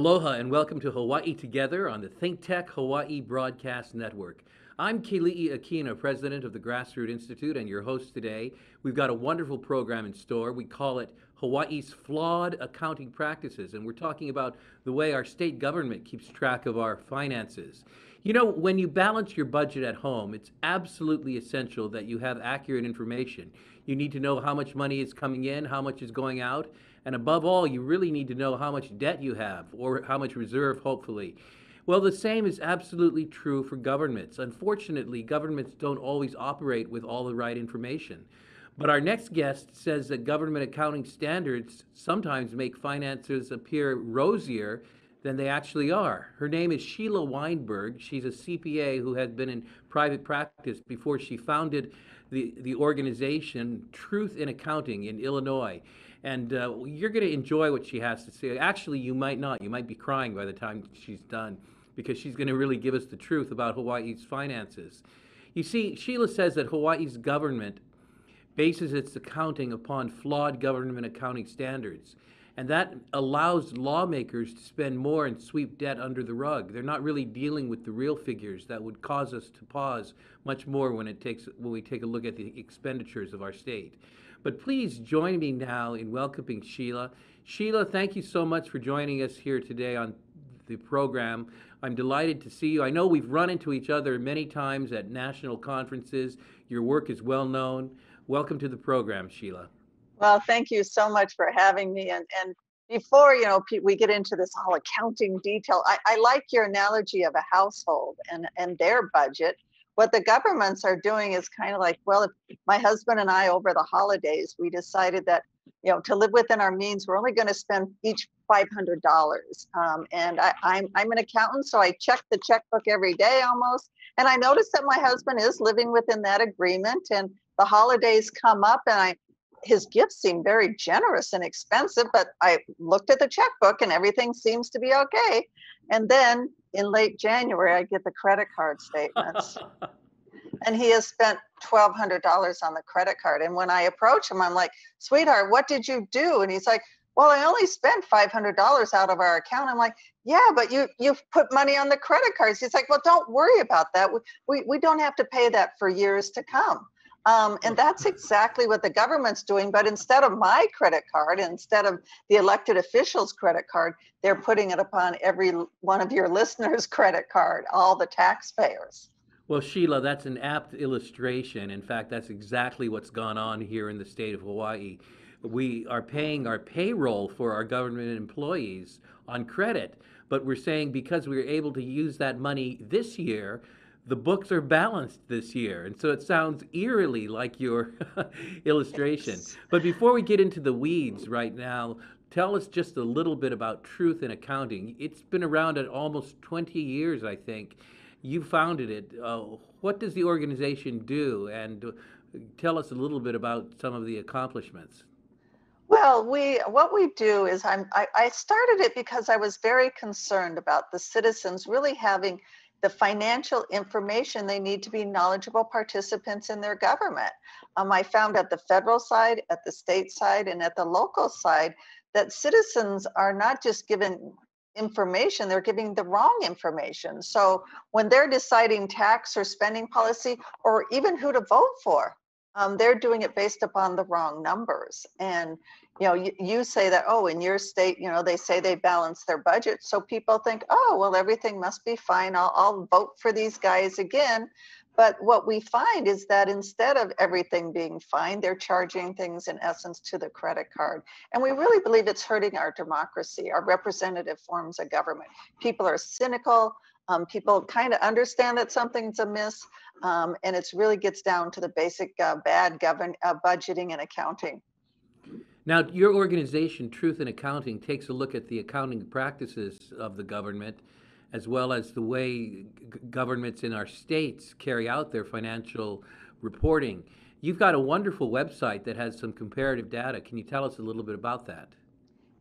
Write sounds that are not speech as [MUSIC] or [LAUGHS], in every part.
Aloha and welcome to Hawaii Together on the ThinkTech Hawaii Broadcast Network. I'm Keli'i Akina, president of the Grassroot Institute, and your host today. We've got a wonderful program in store. We call it Hawaii's Flawed Accounting Practices, and we're talking about the way our state government keeps track of our finances. You know, when you balance your budget at home, it's absolutely essential that you have accurate information. You need to know how much money is coming in, how much is going out, and above all, you really need to know how much debt you have or how much reserve, hopefully. Well, the same is absolutely true for governments. Unfortunately, governments don't always operate with all the right information. But our next guest says that government accounting standards sometimes make finances appear rosier than they actually are. Her name is Sheila Weinberg. She's a CPA who has been in private practice before she founded the, the organization Truth in Accounting in Illinois. And uh, you're going to enjoy what she has to say. Actually, you might not. You might be crying by the time she's done because she's going to really give us the truth about Hawaii's finances. You see, Sheila says that Hawaii's government bases its accounting upon flawed government accounting standards. And that allows lawmakers to spend more and sweep debt under the rug. They're not really dealing with the real figures that would cause us to pause much more when it takes when we take a look at the expenditures of our state. But please join me now in welcoming Sheila. Sheila, thank you so much for joining us here today on the program. I'm delighted to see you. I know we've run into each other many times at national conferences. Your work is well known. Welcome to the program, Sheila. Well, thank you so much for having me. And and before you know we get into this all accounting detail, I, I like your analogy of a household and and their budget. What the governments are doing is kind of like, well, if my husband and I over the holidays, we decided that you know to live within our means, we're only going to spend each five hundred dollars. Um, and I, I'm I'm an accountant, so I check the checkbook every day almost, and I notice that my husband is living within that agreement and the holidays come up and I his gifts seem very generous and expensive, but I looked at the checkbook and everything seems to be okay. And then in late January, I get the credit card statements. [LAUGHS] and he has spent $1,200 on the credit card. And when I approach him, I'm like, sweetheart, what did you do? And he's like, well, I only spent $500 out of our account. I'm like, yeah, but you, you've put money on the credit cards. He's like, well, don't worry about that. We, we, we don't have to pay that for years to come. Um, and that's exactly what the government's doing. But instead of my credit card, instead of the elected official's credit card, they're putting it upon every one of your listeners' [LAUGHS] credit card, all the taxpayers. Well, Sheila, that's an apt illustration. In fact, that's exactly what's gone on here in the state of Hawaii. We are paying our payroll for our government employees on credit, but we're saying because we were able to use that money this year, the books are balanced this year. And so it sounds eerily like your [LAUGHS] illustration. Yes. But before we get into the weeds right now, tell us just a little bit about Truth in Accounting. It's been around at almost 20 years, I think. You founded it. Uh, what does the organization do? And uh, tell us a little bit about some of the accomplishments. Well, we what we do is I'm, I, I started it because I was very concerned about the citizens really having the financial information they need to be knowledgeable participants in their government. Um, I found at the federal side, at the state side, and at the local side that citizens are not just given information, they're giving the wrong information. So when they're deciding tax or spending policy, or even who to vote for, um, they're doing it based upon the wrong numbers. And you know, you, you say that, oh, in your state, you know, they say they balance their budget. So people think, oh, well, everything must be fine. I'll, I'll vote for these guys again. But what we find is that instead of everything being fine, they're charging things in essence to the credit card. And we really believe it's hurting our democracy, our representative forms of government. People are cynical. Um, people kind of understand that something's amiss. Um, and it really gets down to the basic uh, bad govern uh, budgeting and accounting. Now, your organization, Truth in Accounting, takes a look at the accounting practices of the government as well as the way g- governments in our states carry out their financial reporting. You've got a wonderful website that has some comparative data. Can you tell us a little bit about that?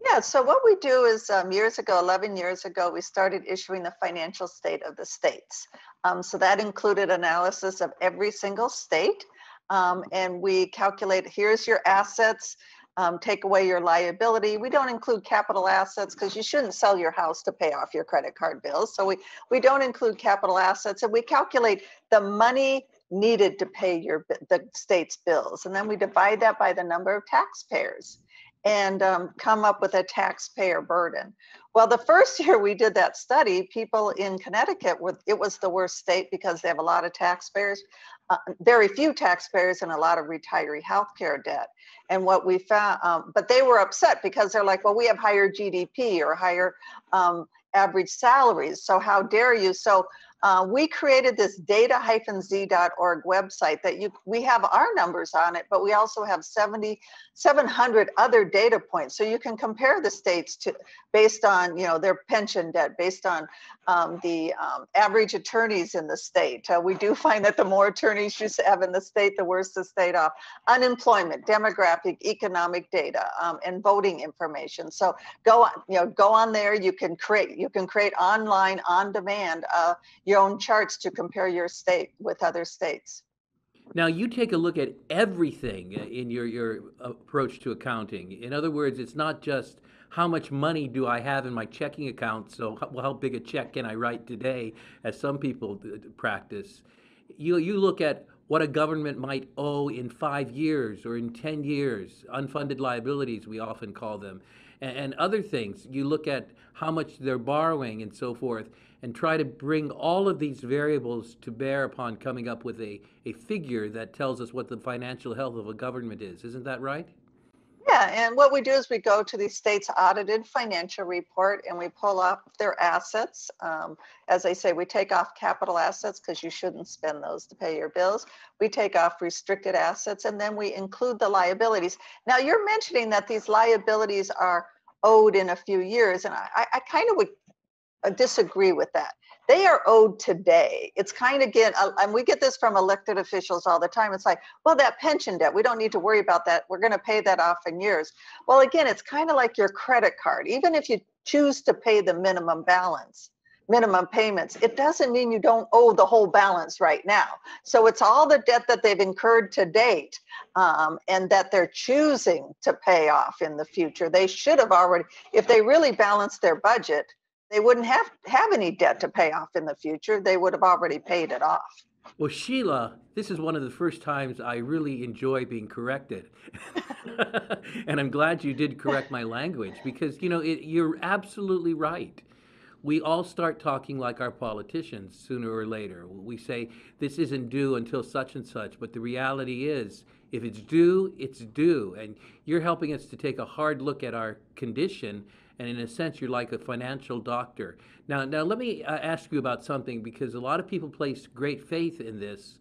Yeah, so what we do is um, years ago, 11 years ago, we started issuing the financial state of the states. Um, so that included analysis of every single state. Um, and we calculate here's your assets, um, take away your liability. We don't include capital assets because you shouldn't sell your house to pay off your credit card bills. So we, we don't include capital assets and we calculate the money needed to pay your the state's bills. And then we divide that by the number of taxpayers and um, come up with a taxpayer burden. Well, the first [LAUGHS] year we did that study, people in Connecticut, were, it was the worst state because they have a lot of taxpayers, uh, very few taxpayers and a lot of retiree health care debt. And what we found, um, but they were upset because they're like, well, we have higher GDP or higher um, average salaries. So how dare you? So uh, we created this data-z.org website that you we have our numbers on it, but we also have 70, 700 other data points. So you can compare the states to based on you know their pension debt, based on um, the um, average attorneys in the state. Uh, we do [LAUGHS] find that the more attorneys you have in the state, the worse the state off. Unemployment, demographic, economic data, um, and voting information. So go on, you know, go on there. You can create you can create online on demand. Uh, your own charts to compare your state with other states. Now, you take a look at everything in your, your approach to accounting. In other words, it's not just how much money do I have in my checking account, so how, how big a check can I write today, as some people practice. You, you look at what a government might owe in five years or in 10 years, unfunded liabilities, we often call them, and, and other things. You look at how much they're borrowing and so forth and try to bring all of these variables to bear upon coming up with a, a figure that tells us what the financial health of a government is. Isn't that right? Yeah, and what we do is we go to the state's audited financial report and we pull up their assets. Um, as I say, we take off capital assets because you shouldn't spend those to pay your bills. We take off restricted assets and then we include the liabilities. Now, you're mentioning that these liabilities are owed in a few years, and I, I kind of would uh, disagree with that. They are owed today. It's kind of again, uh, and we get this from elected officials all the time. It's like, well, that pension debt, we don't need to worry about that. We're going to pay that off in years. Well, again, it's kind of like your credit card. Even if you choose to pay the minimum balance, minimum payments, it doesn't mean you don't owe the whole balance right now. So it's all the debt that they've incurred to date um, and that they're choosing to pay off in the future. They should have already, if they really balanced their budget, they wouldn't have have any debt to pay off in the future. They would have already paid it off. Well, Sheila, this is one of the first times I really enjoy being corrected. [LAUGHS] and I'm glad you did correct my language because, you know, it, you're absolutely right. We all start talking like our politicians sooner or later. We say this isn't due until such and such, but the reality is if it's due, it's due. And you're helping us to take a hard look at our condition and in a sense, you're like a financial doctor. Now, now let me uh, ask you about something because a lot of people place great faith in this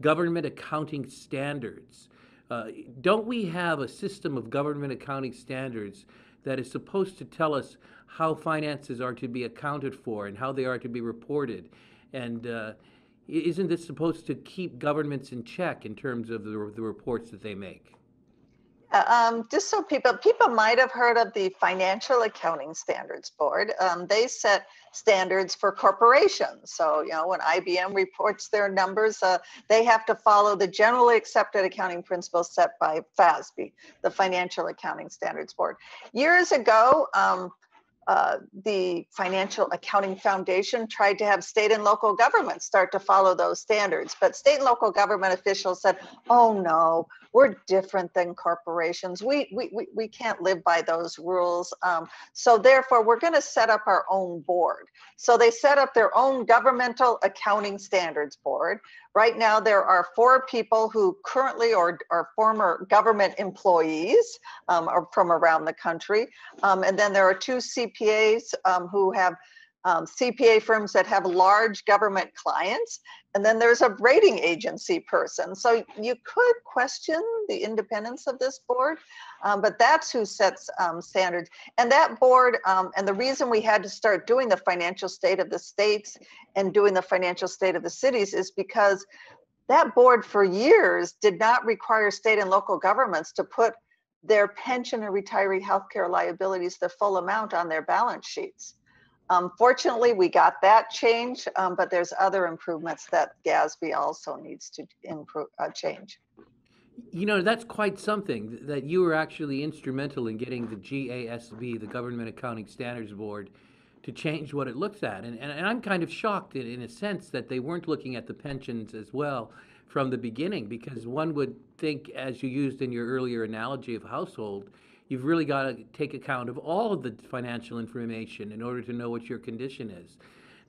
government accounting standards. Uh, don't we have a system of government accounting standards that is supposed to tell us how finances are to be accounted for and how they are to be reported? And uh, isn't this supposed to keep governments in check in terms of the, the reports that they make? Uh, um, just so people people might have heard of the Financial Accounting Standards Board. Um, they set standards for corporations. So you know when IBM reports their numbers, uh, they have to follow the generally accepted accounting principles set by FASB, the Financial Accounting Standards Board. Years ago. Um, uh, the Financial Accounting Foundation tried to have state and local governments start to follow those standards. But state and local government officials said, oh no, we're different than corporations. We, we, we, we can't live by those rules. Um, so therefore, we're going to set up our own board. So they set up their own governmental accounting standards board. Right now, there are four people who currently or are former government employees um, from around the country. Um, and then there are two CPAs um, who have um, CPA firms that have large government clients, and then there's a rating agency person. So you could question the independence of this board, um, but that's who sets um, standards. And that board, um, and the reason we had to start doing the financial state of the states and doing the financial state of the cities is because that board for years did not require state and local governments to put their pension and retiree healthcare liabilities, the full amount on their balance sheets. Um, fortunately, we got that change, um, but there's other improvements that GASB also needs to improve, uh, change. You know, that's quite something that you were actually instrumental in getting the GASB, the Government Accounting Standards Board, to change what it looks at. And, and, and I'm kind of shocked in, in a sense that they weren't looking at the pensions as well from the beginning, because one would think, as you used in your earlier analogy of household, you've really got to take account of all of the financial information in order to know what your condition is.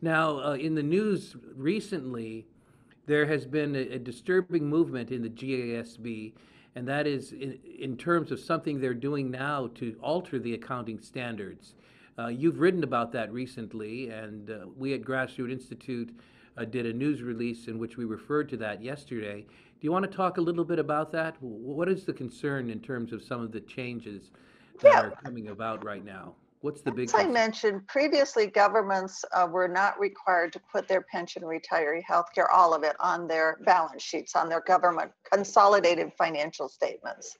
Now, uh, in the news recently, there has been a, a disturbing movement in the GASB, and that is in, in terms of something they're doing now to alter the accounting standards. Uh, you've written about that recently, and uh, we at Grassroot Institute uh, did a news release in which we referred to that yesterday. Do you want to talk a little bit about that? What is the concern in terms of some of the changes that Yeah. are coming about right now? What's the big As I concern? mentioned, previously governments uh, were not required to put their pension, retiree, healthcare, all of it on their balance sheets, on their government consolidated financial statements.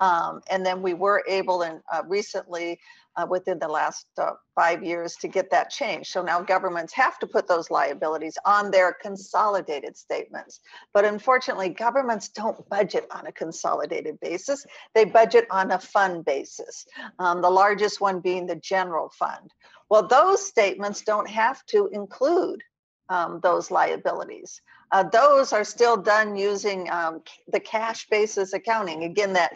Um, And then we were able and recently, uh, within the last uh, five years, to get that change. So now governments have to put those liabilities on their consolidated statements. But unfortunately, governments don't budget on a consolidated basis. They budget on a fund basis um, the largest one being the general fund. Well, those statements don't have to include um, those liabilities. Uh, those are still done using um, the cash basis accounting. Again, that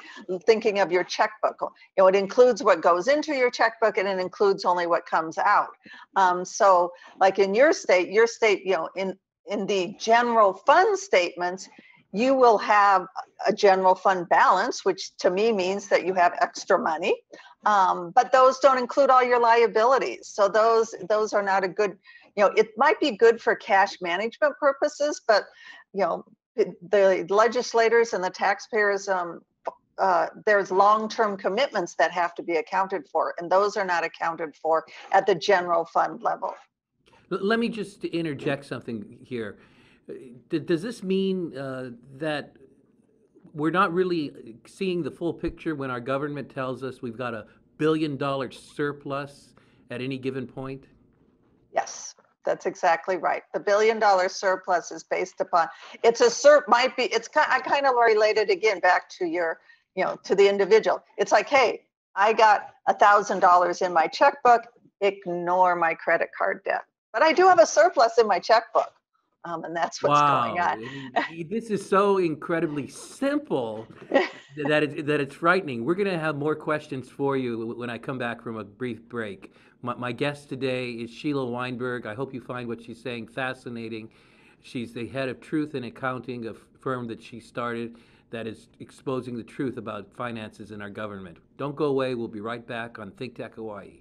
thinking of your checkbook. You know, it includes what goes into your checkbook and it includes only what comes out. Um, so, like in your state, your state, you know, in in the general fund statements, you will have a general fund balance, which to me means that you have extra money. Um, but those don't include all your liabilities. So those those are not a good, you know, it might be good for cash management purposes, but you know, the legislators and the taxpayers, um, uh, there's long-term commitments that have to be accounted for, and those are not accounted for at the general fund level. Let me just interject something here. Uh, Does this mean uh, that we're not really seeing the full picture when our government tells us we've got a billion dollar surplus at any given point? Yes, that's exactly right. The billion dollar surplus is based upon, it's a sur, might be, it's kind, I kind of related again back to your, you know, to the individual. It's like, hey, I got a thousand dollars in my checkbook, ignore my credit card debt. But I do have a surplus in my checkbook. Um, and that's what's going wow, on. [LAUGHS] This is so incredibly simple [LAUGHS] that it, that it's frightening. We're going to have more questions for you when I come back from a brief break. My, my guest today is Sheila Weinberg. I hope you find what she's saying fascinating. She's the head of Truth in Accounting, a firm that she started that is exposing the truth about finances in our government. Don't go away. We'll be right back on Think Tech Hawaii.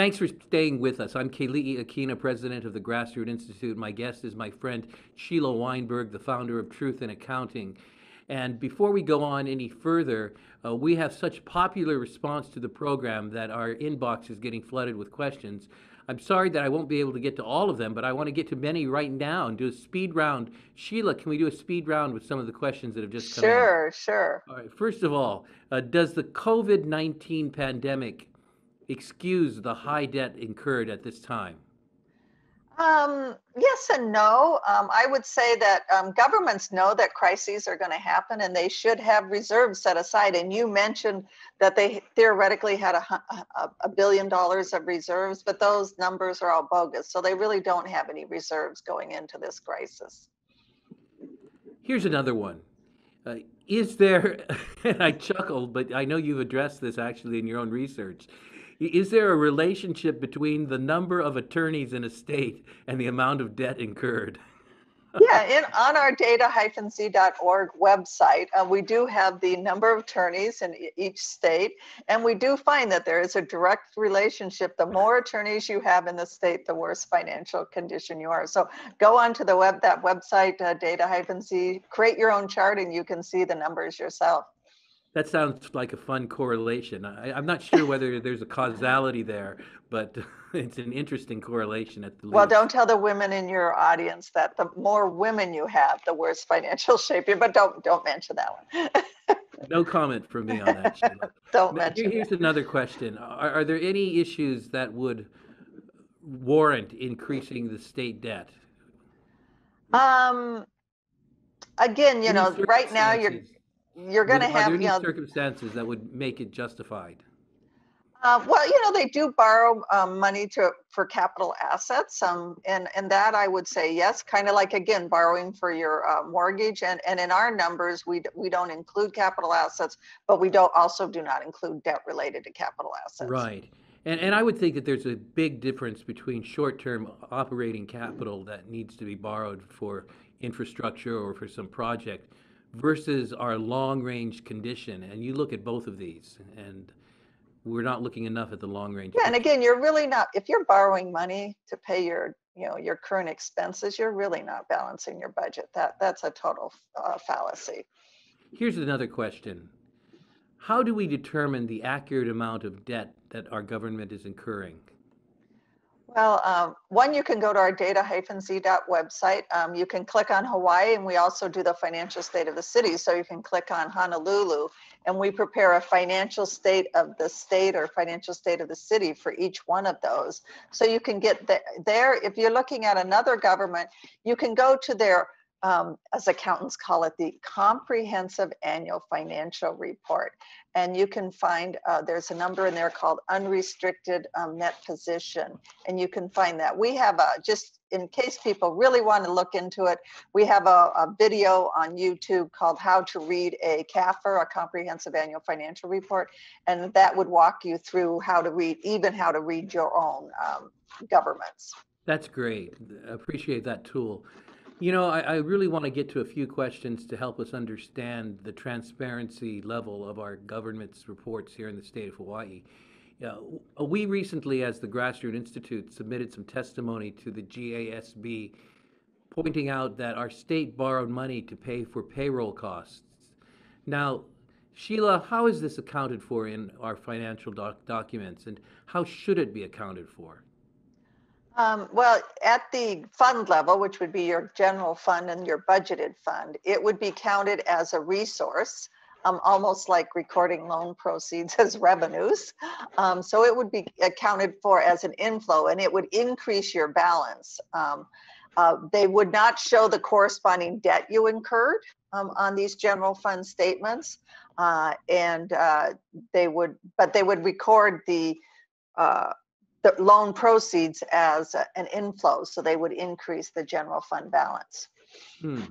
Thanks for staying with us. I'm Keli'i Akina, president of the Grassroot Institute. My guest is my friend Sheila Weinberg, the founder of Truth in Accounting. And before we go on any further, uh, we have such popular response to the program that our inbox is getting flooded with questions. I'm sorry that I won't be able to get to all of them, but I want to get to many right now and do a speed round. Sheila, can we do a speed round with some of the questions that have just come in? Sure, sure. All right, first of all, uh, does the COVID 19 pandemic excuse the high debt incurred at this time? Um, yes and no. Um, I would say that um, governments know that crises are going to happen and they should have reserves set aside. And you mentioned that they theoretically had a, a, a billion dollars of reserves, but those numbers are all bogus. So they really don't have any reserves going into this crisis. Here's another one. Uh, is there, [LAUGHS] and I chuckled, but I know you've addressed this actually in your own research. Is there a relationship between the number of attorneys in a state and the amount of debt incurred? [LAUGHS] yeah, in on our data-z.org website, uh, we do have the number of attorneys in each state, and we do find that there is a direct relationship. The more attorneys you have in the state, the worse financial condition you are. So go onto the web that website, uh, data-c, create your own chart, and you can see the numbers yourself. That sounds like a fun correlation. I, I'm not sure whether there's a causality there, but [LAUGHS] it's an interesting correlation at the Well, least. don't tell the women in your audience that the more women you have, the worse financial [LAUGHS] shape you're, but don't, don't mention that one. No comment from me on that. [LAUGHS] Don't Now, mention Here's that. another question. Are, are there any issues that would warrant increasing the state debt? Um, again, you Any know, right now you're, you're gonna Are there have, any you know, circumstances that would make it justified? Uh, well, you know, they do borrow um, money to for capital assets, um, and and that I would say yes, kind of like again borrowing for your uh, mortgage. And and in our numbers, we we don't include capital assets, but we don't also do not include debt related to capital assets. Right. And, and I would think that there's a big difference between short-term operating capital that needs to be borrowed for infrastructure or for some project versus our long-range condition. And you look at both of these, and we're not looking enough at the long-range. Yeah, and again, you're really not if you're borrowing money to pay your you know your current expenses, you're really not balancing your budget. That that's a total uh, fallacy. Here's another question. How do we determine the accurate amount of debt that our government is incurring? Well, um, one, you can go to our data-z website. Um, you can click on Hawaii, and we also do the financial state of the city. So you can click on Honolulu, and we prepare a financial state of the state or financial state of the city for each one of those. So you can get the, there. If you're looking at another government, you can go to their um, as accountants call it, the comprehensive annual financial report. And you can find, uh, there's a number in there called unrestricted um, net position. And you can find that. We have a, just in case people really want to look into it, we have a, a video on YouTube called How to Read a CAFR, a Comprehensive Annual Financial Report. And that would walk you through how to read, even how to read your own um, governments. That's great. Appreciate that tool. You know, I, I really want to get to a few questions to help us understand the transparency level of our government's reports here in the state of Hawaii. Uh, w- we recently, as the Grassroots Institute, submitted some testimony to the GASB pointing out that our state borrowed money to pay for payroll costs. Now, Sheila, how is this accounted for in our financial doc- documents and how should it be accounted for? Um, well, at the fund level, which would be your general fund and your budgeted fund, it would be counted as a resource, um, almost like recording loan [LAUGHS] proceeds as revenues. Um, so it would be accounted for as an inflow and it would increase your balance. Um, uh, they would not show the corresponding debt you incurred um, on these general fund statements. Uh, and uh, they would, but they would record the uh, the loan proceeds as an inflow, so they would increase the general fund balance. Hmm.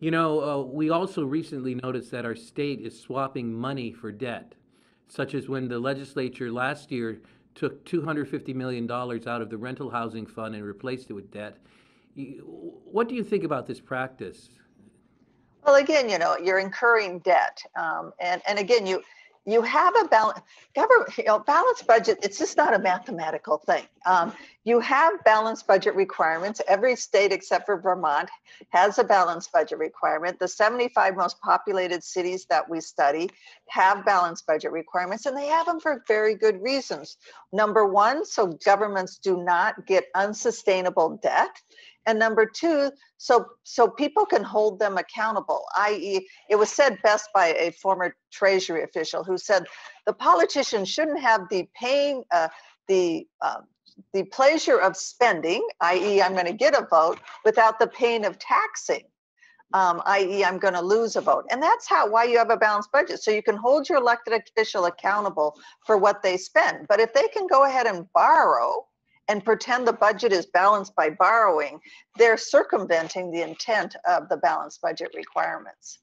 You know, uh, we also recently noticed that our state is swapping money for debt, such as when the legislature last year took $250 million out of the rental housing fund and replaced it with debt. What do you think about this practice? Well, again, you know, you're incurring debt, um, and and again, you you have a balance government you know balanced budget it's just not a mathematical thing. Um, you have balanced budget requirements. Every state except for vermont has a balanced budget requirement. The 75 most populated cities that we study have balanced budget requirements and they have them for very good reasons. Number one so governments do not get unsustainable debt and number two so so people can hold them accountable i.e it was said best by a former treasury official who said the politicians shouldn't have the paying uh, the uh, the pleasure of spending, i.e., I'm going to get a vote, without the pain of taxing, um, i.e., I'm going to lose a vote. And that's how why you have a balanced budget, so you can hold your elected official accountable for what they spend. But if they can go ahead and borrow and pretend the budget is balanced by borrowing, they're circumventing the intent of the balanced budget requirements.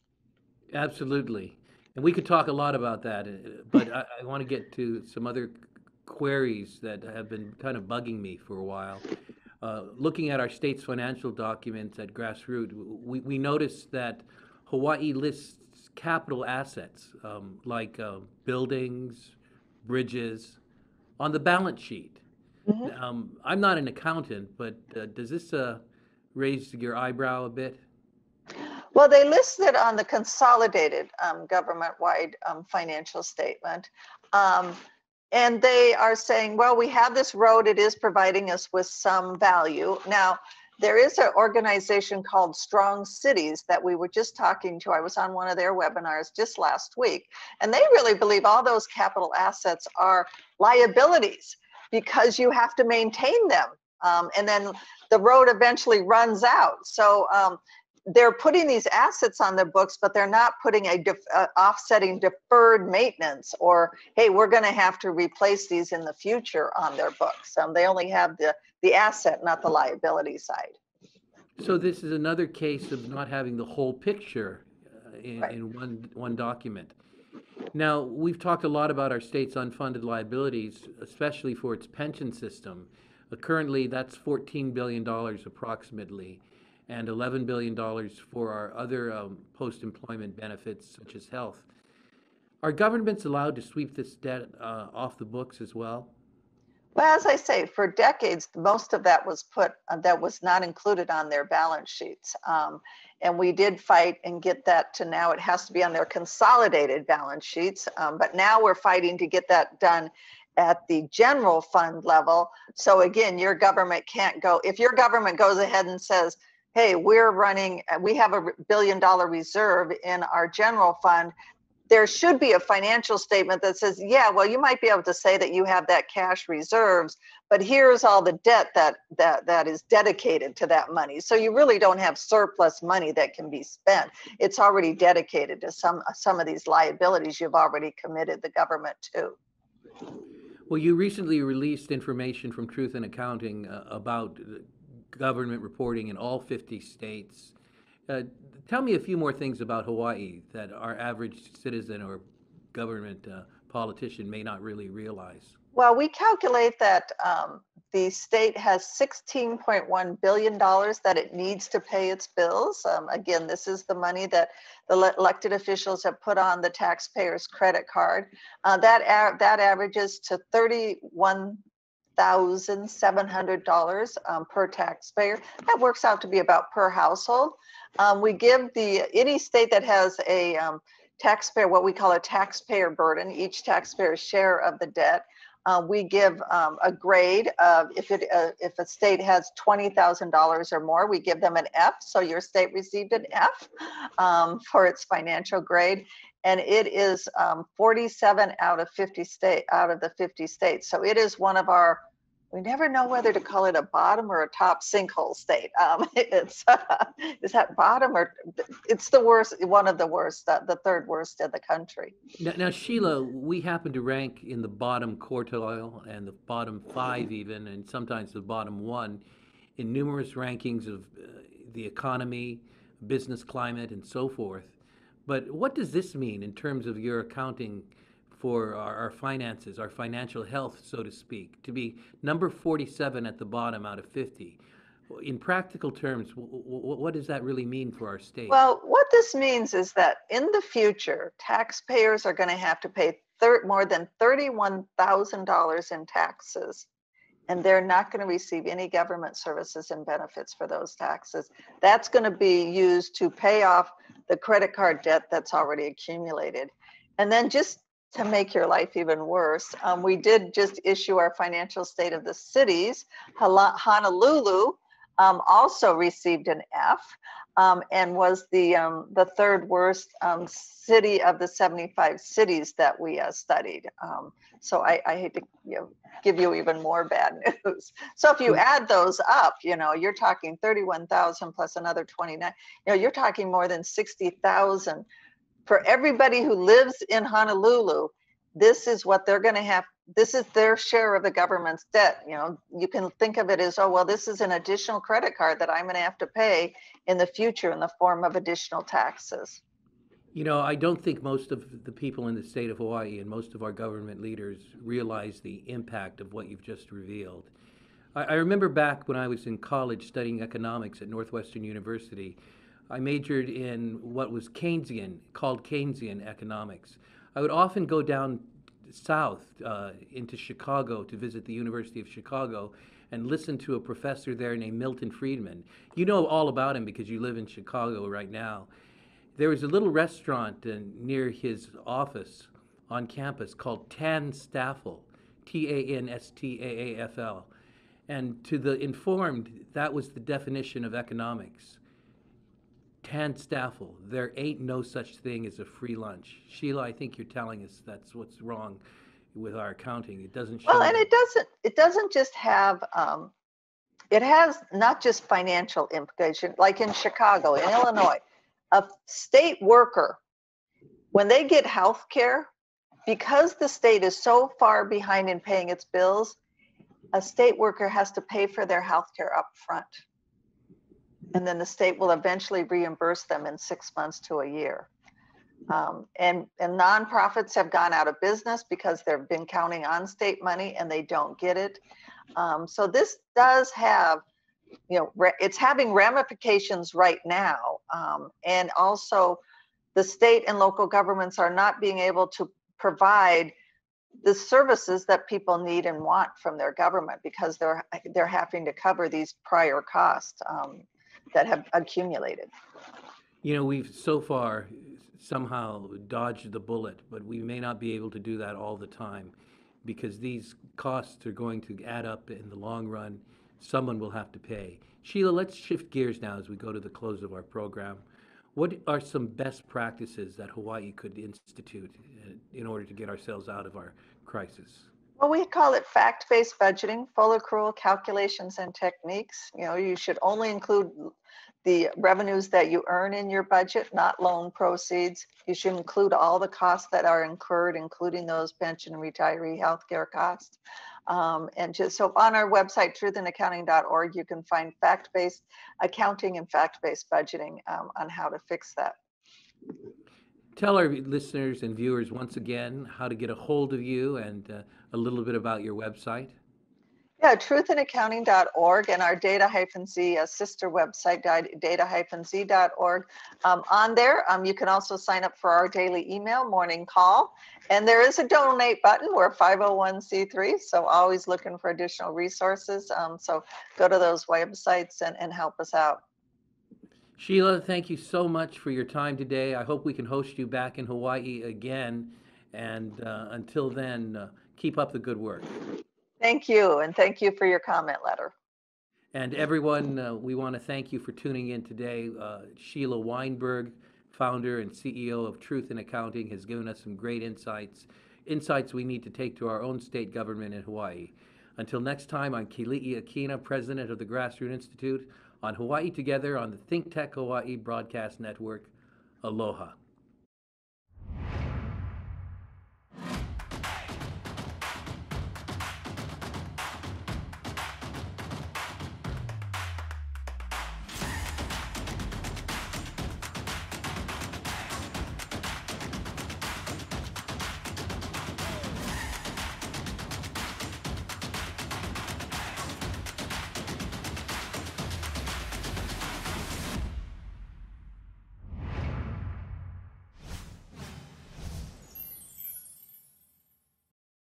Absolutely. And we could talk a lot about that, uh, but I, I want to get to some other queries that have been kind of bugging me for a while. Uh, looking at our state's financial documents at Grassroot, we, we noticed that Hawaii lists capital assets um, like uh, buildings, bridges on the balance sheet. Mhm. Um, I'm not an accountant, but uh, does this uh, raise your eyebrow a bit? Well, they listed on the consolidated um, government-wide um, financial statement. Um, and they are saying, well, we have this road, it is providing us with some value. Now, there is an organization called Strong Cities that we were just talking to. I was on one of their webinars just last week. And they really believe all those capital assets are liabilities because you have to maintain them. Um, and then the road eventually runs out. So um, they're putting these assets on their books, but they're not putting a def- uh, offsetting deferred maintenance or, hey, we're going to have to replace these in the future on their books. Um, they only have the, the asset, not the liability side. So this is another case of not having the whole picture uh, in, Right. in one, one document. Now, we've talked a lot about our state's unfunded liabilities, especially for its pension system. Uh, Currently, that's fourteen billion dollars approximately, and eleven billion dollars for our other um, post-employment benefits such as health. Are governments allowed to sweep this debt uh, off the books as well? Well, as I say, for decades, most of that was put, uh, that was not included on their balance sheets. Um, and we did fight and get that to now it has to be on their consolidated balance sheets. Um, but now we're fighting to get that done at the general fund level. So again, your government can't go, if your government goes ahead and says, hey, we're running, uh, we have a billion dollar reserve in our general fund, there should be a financial statement that says, yeah, well, you might be able to say that you have that cash reserves, but here's all the debt that that that is dedicated to that money. So you really don't have surplus money that can be spent. It's already dedicated to some some of these liabilities you've already committed the government to. Well, you recently released information from Truth in Accounting uh, about government reporting in all 50 states. Uh, Tell me a few more things about Hawaii that our average citizen or government uh, politician may not really realize. Well, we calculate that um, the state has $16.1 billion that it needs to pay its bills. Um, again, this is the money that the elected officials have put on the taxpayer's credit card. Uh, that, that averages to $31,700 um, per taxpayer. That works out to be about per household. Um, we give the, any state that has a um, taxpayer, what we call a taxpayer burden, each taxpayer's share of the debt. Uh, we give um, a grade of if it uh, if a state has twenty thousand dollars or more, we give them an F. So your state received an F um, for its financial grade, and it is um, 47 out of 50 state out of the 50 states. So it is one of our. We never know whether to call it a bottom or a top sinkhole state. Um, [LAUGHS] it's [LAUGHS] is that bottom or it's the worst, one of the worst, uh, the third worst in the country. Now, now, Sheila, we happen to rank in the bottom quartile and the bottom five, even, and sometimes the bottom one in numerous rankings of uh, the economy, business climate, and so forth. But what does this mean in terms of your accounting for our, our finances, our financial health, so to speak, to be number 47 at the bottom out of 50? In practical terms, what does that really mean for our state? Well, what this means is that in the future, taxpayers are going to have to pay more than $31,000 in taxes. And they're not going to receive any government services and benefits for those taxes. That's going to be used to pay off the credit card debt that's already accumulated. And then just to make your life even worse, um, we did just issue our financial state of the cities. Honolulu um, also received an F um, and was the um, the third worst um, city of the 75 cities that we uh, studied. Um, so I, I hate to you know, give you even more bad [LAUGHS] news. So if you add those up, you know, you're talking 31,000 plus another 29. You know, you're talking more than 60,000 for everybody who lives in Honolulu. This is what they're going to have this is their share of the government's debt. You know, you can think of it as, oh, well, this is an additional credit card that I'm going to have to pay in the future in the form of additional taxes. You know, I don't think most of the people in the state of Hawaii and most of our government leaders realize the impact of what you've just revealed. I, I remember back when I was in college studying economics at Northwestern University, I majored in what was Keynesian, called Keynesian economics. I would often go down south uh, into Chicago to visit the University of Chicago and listen to a professor there named Milton Friedman. You know all about him because you live in Chicago right now. There was a little restaurant uh, near his office on campus called Tan Staffel, T A N S T A A F L. And to the informed, that was the definition of economics. Tan Staffel, there ain't no such thing as a free lunch. Sheila, I think you're telling us that's what's wrong with our accounting. It doesn't show. Well, and it doesn't, it doesn't just have, um, it has not just financial implication, like in Chicago, in Illinois, a state worker, when they get health care, because the state is so far behind in paying its bills, a state worker has to pay for their health care up front and then the state will eventually reimburse them in six months to a year. Um, and, and nonprofits have gone out of business because they've been counting on state money and they don't get it. Um, so this does have, you know, it's having ramifications right now. Um, and also, the state and local governments are not being able to provide the services that people need and want from their government because they're they're having to cover these prior costs. Um, that have accumulated. You know, we've so far somehow dodged the bullet, but we may not be able to do that all the time because these costs are going to add up in the long run. Someone will have to pay. Sheila, let's shift gears now as we go to the close of our program. What are some best practices that Hawaii could institute uh, in order to get ourselves out of our crisis? Well, we call it fact-based budgeting, full accrual calculations and techniques. You know, you should only include the revenues that you earn in your budget, not loan proceeds. You should include all the costs that are incurred, including those pension and retiree healthcare costs. Um, and just so on our website, truthinaccounting.org, you can find fact-based accounting and fact-based budgeting um, on how to fix that. Tell our listeners and viewers once again how to get a hold of you and uh, a little bit about your website. Yeah, truthinaccounting.org and our data-z uh, sister website, data-z.org. Um, on there, um, you can also sign up for our daily email morning call. And there is a donate button. We're 501c3, so always looking for additional resources. Um, so go to those websites and, and help us out. Sheila, thank you so much for your time today. I hope we can host you back in Hawaii again. And uh, until then, uh, keep up the good work. Thank you, and thank you for your comment letter. And everyone, uh, we want to thank you for tuning in today. Uh, Sheila Weinberg, founder and CEO of Truth in Accounting, has given us some great insights, insights we need to take to our own state government in Hawaii. Until next time, I'm Keli'i Akina, president of the Grassroot Institute on Hawaii Together on the Think Tech Hawaii Broadcast Network. Aloha.